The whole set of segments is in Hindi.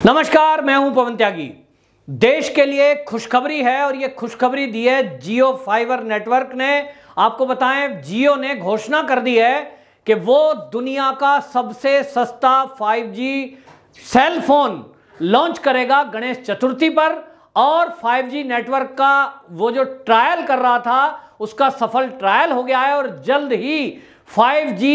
नमस्कार, मैं हूँ पवन त्यागी। देश के लिए खुशखबरी है और ये खुशखबरी दी है जियो फाइबर नेटवर्क ने। आपको बताएँ, जियो ने घोषणा कर दी है कि वो दुनिया का सबसे सस्ता 5G सेल फ़ोन लॉन्च करेगा गणेश चतुर्थी पर। और 5G नेटवर्क का वो जो ट्रायल कर रहा था, उसका सफल ट्रायल हो गया है और जल्द ही 5G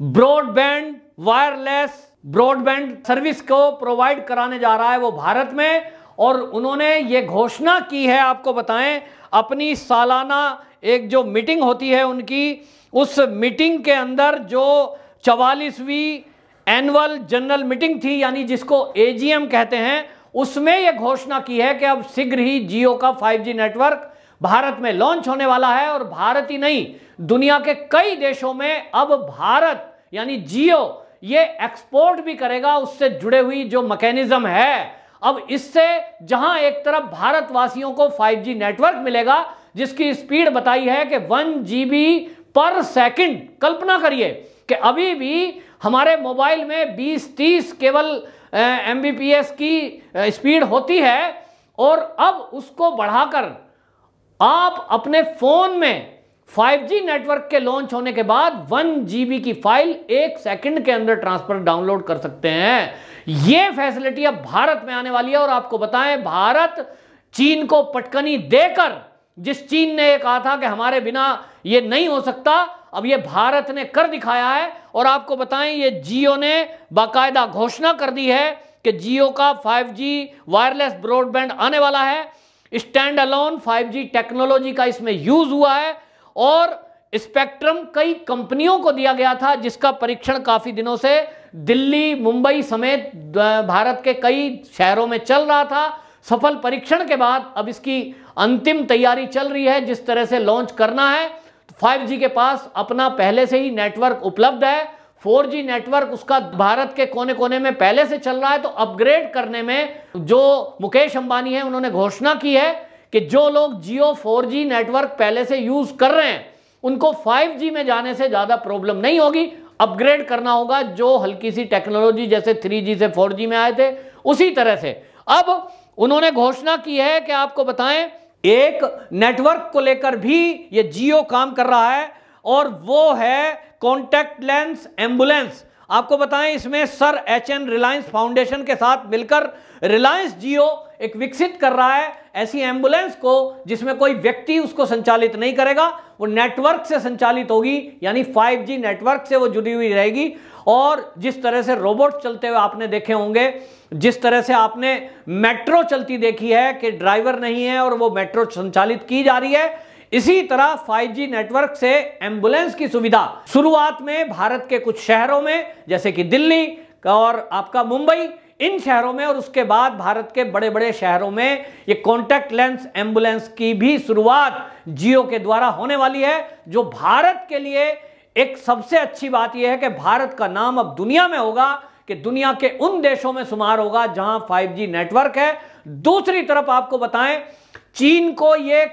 broadband wireless broadband service को प्रोवाइड कराने जा रहा है वो भारत में, और उन्होंने ये घोषणा की है, आपको बताएँ, अपनी सालाना एक जो मीटिंग होती है उनकी, उस मीटिंग के अंदर जो चवालीसवीं एनुअल जनरल मीटिंग थी, यानी जिसको एजीएम कहते हैं, उसमें यह घोषणा की है कि अब शीघ्र ही जियो का 5G नेटवर्क भारत में लॉन्च होने वाला है, और भारत ही नहीं, दुनिया के कई देशों में अब भारत, यानी जियो ये एक्सपोर्ट भी करेगा उससे जुड़े हुई जो मैकेनिज्म है। अब इससे जहाँ एक तरफ़ भारतवासियों को 5G नेटवर्क मिलेगा, जिसकी स्पीड बताई है कि वन जीबी पर सेकंड कल्पना करिए कि अभी भी हमारे मोबाइल में 20-30 केवल एमबीपीएस की स्पीड होती है, और अब उसको बढ़ाकर आप अपने फ़ोन में 5G नेटवर्क के लॉन्च होने के बाद वन जीबी की फ़ाइल एक सेकंड के अंदर ट्रांसफ़र डाउनलोड कर सकते हैं। यह फैसिलिटी अब भारत में आने वाली है और आपको बताएँ, भारत चीन को पटकनी देकर, जिस चीन ने यह कहा था कि हमारे बिना यह नहीं हो सकता, अब यह भारत ने कर दिखाया है और आपको बताएँ, ये जियो ने बाकायदा घोषणा कर दी है कि जियो का 5G वायरलेस ब्रॉडबैंड आने वाला है। स्टैंड अलोन 5G टेक्नोलॉजी का इसमें यूज़ हुआ है। और स्पेक्ट्रम कई कंपनियों को दिया गया था, जिसका परीक्षण काफ़ी दिनों से दिल्ली, मुंबई समेत भारत के कई शहरों में चल रहा था। सफल परीक्षण के बाद अब इसकी अंतिम तैयारी चल रही है, जिस तरह से लॉन्च करना है। तो 5G के पास अपना पहले से ही नेटवर्क उपलब्ध है। 4G नेटवर्क उसका भारत के कोने कोने में पहले से चल रहा है। तो अपग्रेड करने में जो मुकेश अंबानी है, उन्होंने घोषणा की है कि जो लोग जियो 4G नेटवर्क पहले से यूज़ कर रहे हैं, उनको 5G में जाने से ज़्यादा प्रॉब्लम नहीं होगी। अपग्रेड करना होगा, जो हल्की सी टेक्नोलॉजी जैसे 3G से 4G में आए थे, उसी तरह से। अब उन्होंने घोषणा की है कि आपको बताएँ, एक नेटवर्क को लेकर भी ये जियो काम कर रहा है, और वो है कॉन्टैक्ट लेंस एंबुलेंस। आपको बताएँ, इसमें sir H N Reliance Foundation के साथ मिलकर रिलायंस जियो एक विकसित कर रहा है ऐसी एंबुलेंस को जिसमें कोई व्यक्ति उसको संचालित नहीं करेगा, वो नेटवर्क से संचालित होगी, यानी 5G नेटवर्क से वो जुड़ी हुई रहेगी। और जिस तरह से रोबोट चलते हुए आपने देखे होंगे, जिस तरह से आपने मेट्रो चलती देखी है कि ड्राइवर नहीं है और वो मेट्रो संचालित की जा रही है, इसी तरह 5G नेटवर्क से एंबुलेंस की सुविधा शुरुआत में भारत के कुछ शहरों में, जैसे कि दिल्ली और आपका मुंबई इन शहरों में और उसके बाद भारत के बड़े बड़े शहरों में ये कॉन्टैक्ट लेंस एंबुलेंस की भी शुरुआत जियो के द्वारा होने वाली है, जो भारत के लिए एक सबसे अच्छी बात यह है कि भारत का नाम अब दुनिया में होगा, कि दुनिया के उन देशों में शुमार होगा जहाँ 5G नेटवर्क है। दूसरी तरफ़ आपको बताएँ, चीन को यह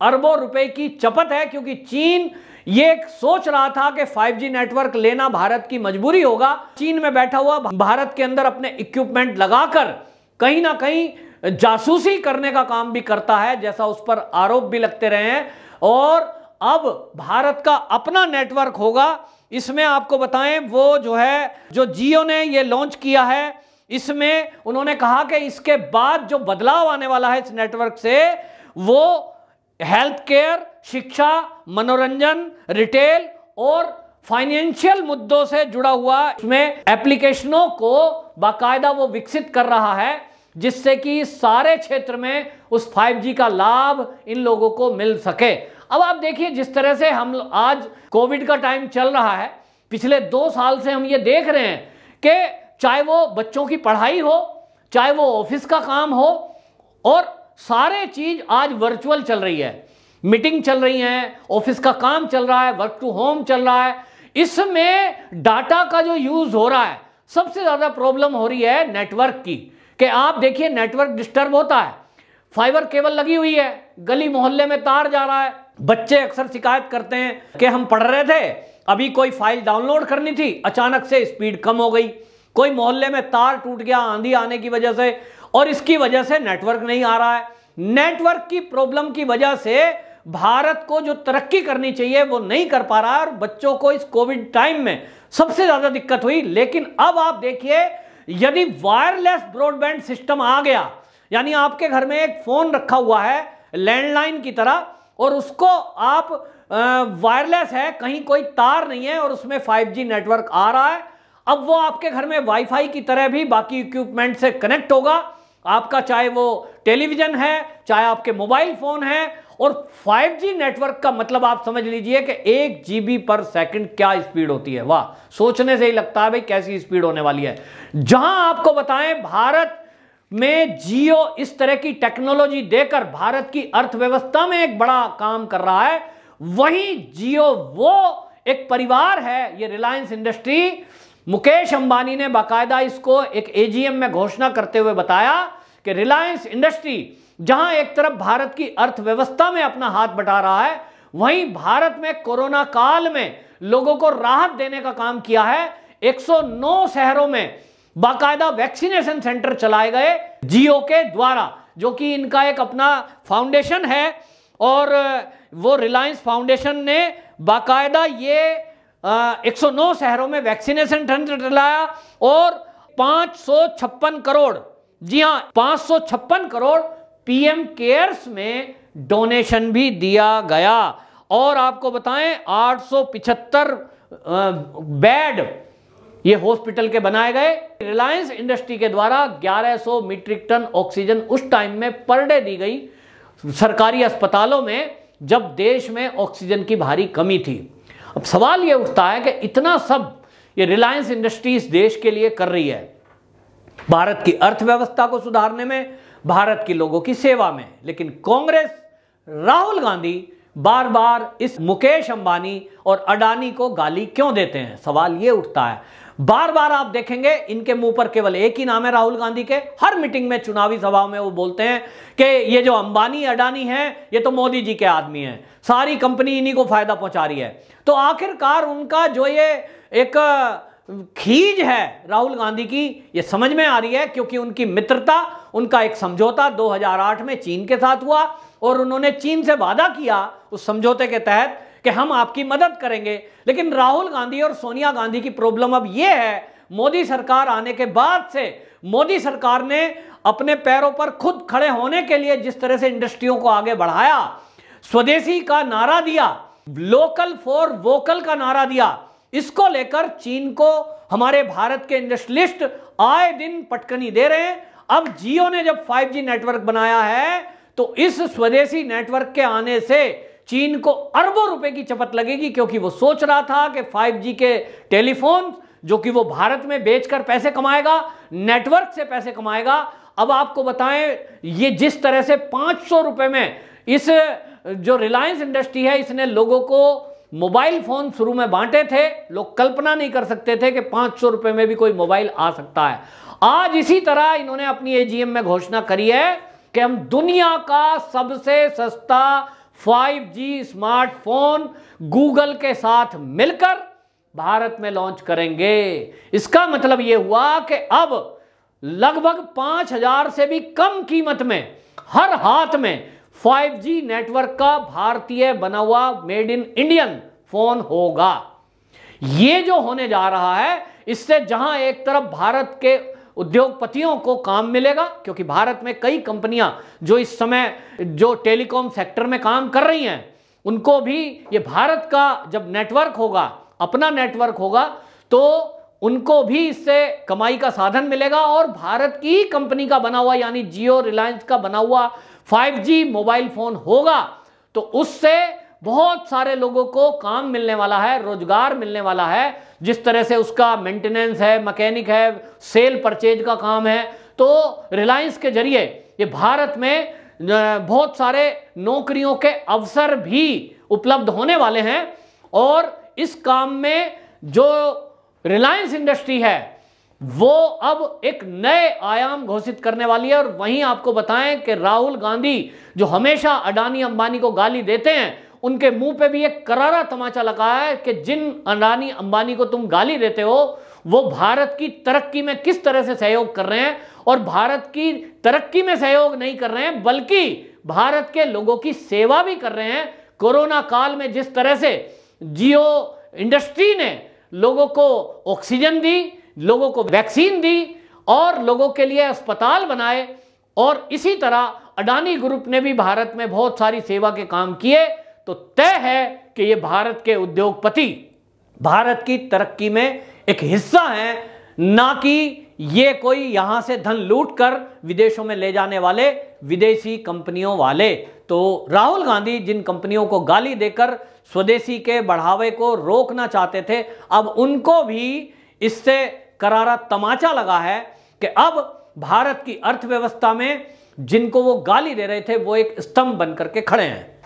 अरबों रुपए की चपत है, क्योंकि चीन ये सोच रहा था कि 5G नेटवर्क लेना भारत की मजबूरी होगा। चीन में बैठा हुआ भारत के अंदर अपने इक्विपमेंट लगाकर कहीं ना कहीं जासूसी करने का काम भी करता है, जैसा उस पर आरोप भी लगते रहे हैं। और अब भारत का अपना नेटवर्क होगा, इसमें आपको बताएँ, वो जो है, जो जियो ने ये लॉन्च किया है, इसमें उन्होंने कहा कि इसके बाद जो बदलाव आने वाला है इस नेटवर्क से, वो हेल्थ केयर शिक्षा, मनोरंजन रिटेल और फाइनेंशियल मुद्दों से जुड़ा हुआ इसमें एप्लीकेशनों को बाकायदा वो विकसित कर रहा है, जिससे कि सारे क्षेत्र में उस 5G का लाभ इन लोगों को मिल सके। अब आप देखिए जिस तरह से हम आज कोविड का टाइम चल रहा है, पिछले दो साल से हम ये देख रहे हैं कि चाहे वो बच्चों की पढ़ाई हो, चाहे वो ऑफ़िस का काम हो, और सारे चीज़ आज वर्चुअल चल रही है। मीटिंग चल रही है ऑफ़िस का काम चल रहा है वर्क टू होम चल रहा है। इसमें डाटा का जो यूज़ हो रहा है, सबसे ज़्यादा प्रॉब्लम हो रही है नेटवर्क की। कि आप देखिए नेटवर्क डिस्टर्ब होता है। फाइबर केबल लगी हुई है, गली मोहल्ले में तार जा रहा है। बच्चे अक्सर शिकायत करते हैं कि हम पढ़ रहे थे, अभी कोई फ़ाइल डाउनलोड करनी थी, अचानक से स्पीड कम हो गई। कोई मोहल्ले में तार टूट गया, आंधी आने की वजह से और इसकी वजह से नेटवर्क नहीं आ रहा है। नेटवर्क की प्रॉब्लम की वजह से भारत को जो तरक्की करनी चाहिए, वो नहीं कर पा रहा और बच्चों को इस कोविड टाइम में सबसे ज़्यादा दिक्कत हुई। लेकिन अब आप देखिए, यदि वायरलेस ब्रॉडबैंड सिस्टम आ गया, यानी आपके घर में एक फ़ोन रखा हुआ है लैंडलाइन की तरह, और उसको आप वायरलेस है, कहीं कोई तार नहीं है और उसमें 5G नेटवर्क आ रहा है, अब वो आपके घर में वाईफाई की तरह भी बाकी इक्विपमेंट से कनेक्ट होगा। आपका चाहे वो टेलीविज़न है, चाहे आपके मोबाइल फ़ोन है, और 5G नेटवर्क का मतलब आप समझ लीजिए कि एक जीबी पर सेकंड क्या स्पीड होती है। वाह, सोचने से ही लगता है भाई कैसी स्पीड होने वाली है। जहाँ आपको बताएँ, भारत में जियो इस तरह की टेक्नोलॉजी देकर भारत की अर्थव्यवस्था में एक बड़ा काम कर रहा है, वहीं जियो वो एक परिवार है, ये रिलायंस इंडस्ट्री मुकेश अंबानी ने बाकायदा इसको एक एजीएम में घोषणा करते हुए बताया कि रिलायंस इंडस्ट्री जहाँ एक तरफ़ भारत की अर्थव्यवस्था में अपना हाथ बटा रहा है, वहीं भारत में कोरोना काल में लोगों को राहत देने का काम किया है। 109 शहरों में बाकायदा वैक्सीनेशन सेंटर चलाए गए जियो के द्वारा, जो कि इनका एक अपना फाउंडेशन है। और वो रिलायंस फाउंडेशन ने बाकायदा ये 109 शहरों में वैक्सीनेशन सेंटर चलाया और पाँच करोड़, जी हाँ पाँच करोड़ पीएम केयर्स में डोनेशन भी दिया गया। और आपको बताएँ 875 बेड ये हॉस्पिटल के बनाए गए। रिलायंस इंडस्ट्री के द्वारा 1100 मीट्रिक टन ऑक्सीजन उस टाइम में पर डे दी गई सरकारी अस्पतालों में, जब देश में ऑक्सीजन की भारी कमी थी। अब सवाल यह उठता है कि इतना सब ये रिलायंस इंडस्ट्रीज़ देश के लिए कर रही है, भारत की अर्थव्यवस्था को सुधारने में, भारत के लोगों की सेवा में। लेकिन कांग्रेस, राहुल गांधी बार बार इस मुकेश अंबानी और अडानी को गाली क्यों देते हैं? सवाल यह उठता है बार बार आप देखेंगे, इनके मुँह पर केवल एक ही नाम है राहुल गांधी के। हर मीटिंग में, चुनावी सभा में वो बोलते हैं कि ये जो अंबानी, अडानी है, ये तो मोदी जी के आदमी हैं। सारी कंपनी इन्हीं को फ़ायदा पहुँचा रही है। तो आखिरकार उनका जो ये एक, खीज है राहुल गांधी की, ये समझ में आ रही है, क्योंकि उनकी मित्रता, उनका एक समझौता 2008 में चीन के साथ हुआ, और उन्होंने चीन से वादा किया उस समझौते के तहत कि हम आपकी मदद करेंगे। लेकिन राहुल गांधी और सोनिया गांधी की प्रॉब्लम अब यह है, मोदी सरकार आने के बाद से मोदी सरकार ने अपने पैरों पर खुद खड़े होने के लिए जिस तरह से इंडस्ट्रियों को आगे बढ़ाया, स्वदेशी का नारा दिया लोकल फॉर वोकल का नारा दिया, इसको लेकर चीन को हमारे भारत के इंडस्ट्रियलिस्ट आए दिन पटकनी दे रहे हैं। अब जियो ने जब 5G नेटवर्क बनाया है तो इस स्वदेशी नेटवर्क के आने से चीन को अरबों रुपए की चपत लगेगी क्योंकि वो सोच रहा था कि 5G के टेलीफोन, जो कि वो भारत में बेचकर पैसे कमाएगा नेटवर्क से पैसे कमाएगा। अब आपको बताएँ, ये जिस तरह से पाँच रुपए में इस, जो रिलायंस इंडस्ट्री है, इसने लोगों को मोबाइल फ़ोन शुरू में बांटे थे। लोग कल्पना नहीं कर सकते थे कि पाँच सौ रुपए में भी कोई मोबाइल आ सकता है। आज इसी तरह इन्होंने अपनी एजीएम में घोषणा करी है कि हम दुनिया का सबसे सस्ता 5G स्मार्टफ़ोन गूगल के साथ मिलकर भारत में लॉन्च करेंगे। इसका मतलब यह हुआ कि अब लगभग पाँच हज़ार से भी कम कीमत में, हर हाथ में 5G नेटवर्क का भारतीय बना हुआ मेड इन इंडियन फ़ोन होगा। यह जो होने जा रहा है, इससे जहाँ एक तरफ़ भारत के उद्योगपतियों को काम मिलेगा, क्योंकि भारत में कई कंपनियाँ जो इस समय, जो टेलीकॉम सेक्टर में काम कर रही हैं, उनको भी ये भारत का जब नेटवर्क होगा, अपना नेटवर्क होगा तो उनको भी इससे कमाई का साधन मिलेगा और भारत की कंपनी का बना हुआ, यानी जियो रिलायंस का बना हुआ 5G मोबाइल फ़ोन होगा तो उससे बहुत सारे लोगों को काम मिलने वाला है, रोज़गार मिलने वाला है। जिस तरह से उसका मेंटेनेंस है मैकेनिक है सेल परचेज का काम है तो रिलायंस के ज़रिए ये भारत में बहुत सारे नौकरियों के अवसर भी उपलब्ध होने वाले हैं। और इस काम में जो रिलायंस इंडस्ट्री है, वो अब एक नए आयाम घोषित करने वाली है। और वहीं आपको बताएँ कि राहुल गांधी जो हमेशा अडानी अंबानी को गाली देते हैं उनके मुँह पे भी एक करारा तमाचा लगा है कि जिन अडानी अंबानी को तुम गाली देते हो, वो भारत की तरक्की में किस तरह से सहयोग कर रहे हैं? और भारत की तरक्की में सहयोग नहीं कर रहे हैं, बल्कि भारत के लोगों की सेवा भी कर रहे हैं। कोरोना काल में जिस तरह से जियो इंडस्ट्री ने लोगों को ऑक्सीजन दी, लोगों को वैक्सीन दी और लोगों के लिए अस्पताल बनाए, और इसी तरह अडानी ग्रुप ने भी भारत में बहुत सारी सेवा के काम किए। तो तय है कि ये भारत के उद्योगपति भारत की तरक्की में एक हिस्सा है, ना कि ये कोई यहाँ से धन लूट कर विदेशों में ले जाने वाले विदेशी कंपनियों वाले। तो राहुल गांधी जिन कंपनियों को गाली देकर स्वदेशी के बढ़ावे को रोकना चाहते थे, अब उनको भी इससे करारा तमाचा लगा है कि अब भारत की अर्थव्यवस्था में जिनको वो गाली दे रहे थे, वो एक स्तंभ बनकर के खड़े हैं।